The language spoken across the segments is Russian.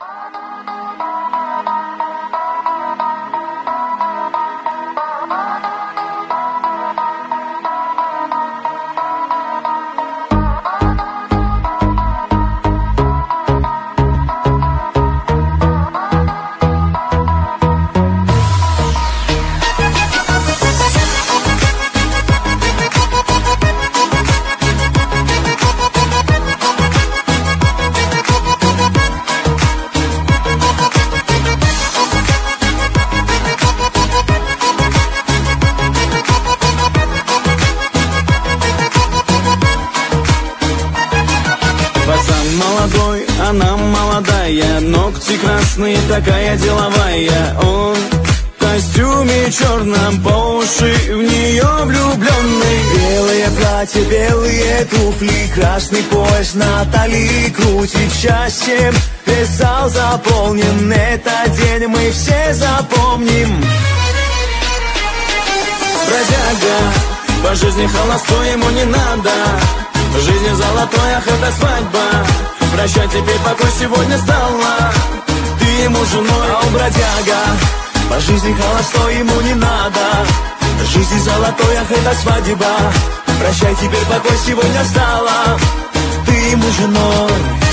Пацан молодая Ногти красные, такая деловая. Он в костюме черном По уши в нее влюбленный Белое платье, белые туфли Красный пояс на талии Крутит счастьем. Весь зал заполнен Этот день мы все запомним. Бродяга, по жизни холостой ему не надо. В жизни золотой, ах, это свадьба Прощай, теперь покой сегодня стала Ты ему женой, А у бродяга. По жизни холостой ему не надо. Жизни золотой, ах, это свадьба. Прощай, теперь покой сегодня стала Ты ему женой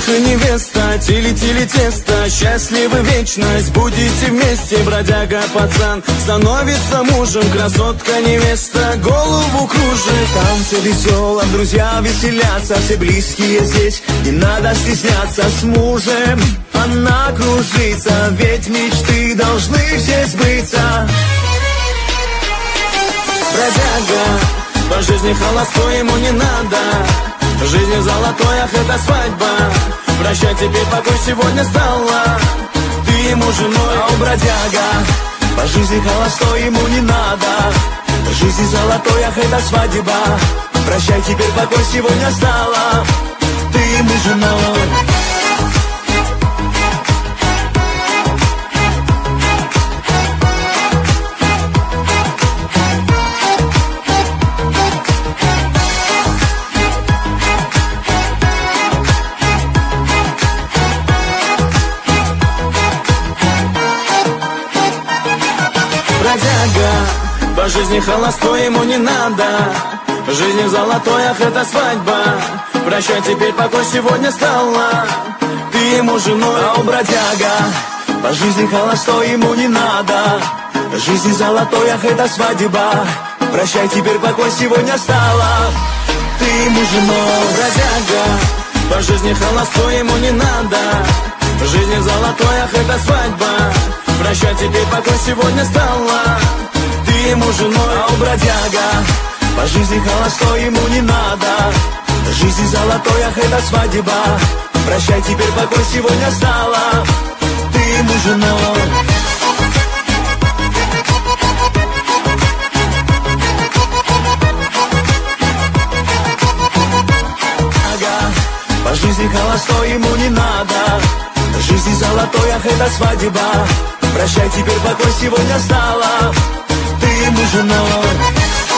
Жених и невеста, тили-тили тесто. Счастливы вечность, будете вместе Бродяга пацан. Становится мужем Красотка невеста голову кружит. Там все веселом, друзья веселятся Все близкие здесь, не надо стесняться С мужем она кружится. Ведь мечты должны все сбыться. Бродяга, по жизни холостой ему не надо В жизни золотой, ах, это свадьба. Прощай, теперь покой сегодня стала Ты ему женой, А у бродяга. По жизни холостой ему не надо. Жизни золотой, ах, это свадьба. Прощай, теперь покой сегодня стала Ты ему женой жизни холостой ему не надо. В жизни золотой, ах, это свадьба. Прощай, теперь покой сегодня стала Ты ему женой, А у бродяга. По жизни холостой ему не надо. Жизни золотой, ах, это свадьба. Прощай, теперь покой сегодня стала Ты ему женой бродяга. По жизни холостой ему не надо. В жизни золотой, ах, это свадьба. Прощай, теперь покой сегодня стала Женой, А у бродяга По жизни холостой ему не надо. Жизни золотой, ах, это свадьба. Прощай, теперь покой сегодня стала Ты ему женой. По жизни холостой ему не надо. Жизни золотой, ах, это свадьба. Прощай, теперь покой сегодня стала Ты ему женой